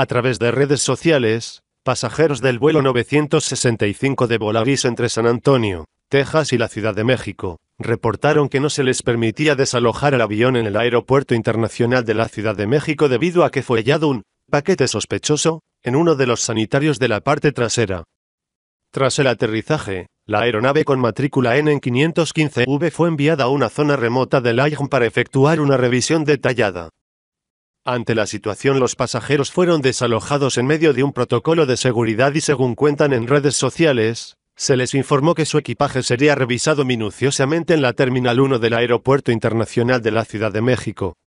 A través de redes sociales, pasajeros del vuelo 965 de Volaris entre San Antonio, Texas y la Ciudad de México, reportaron que no se les permitía desalojar el avión en el Aeropuerto Internacional de la Ciudad de México debido a que fue hallado un paquete sospechoso en uno de los sanitarios de la parte trasera. Tras el aterrizaje, la aeronave con matrícula N515V fue enviada a una zona remota del AIGM para efectuar una revisión detallada. Ante la situación los pasajeros fueron desalojados en medio de un protocolo de seguridad y según cuentan en redes sociales, se les informó que su equipaje sería revisado minuciosamente en la Terminal 1 del Aeropuerto Internacional de la Ciudad de México.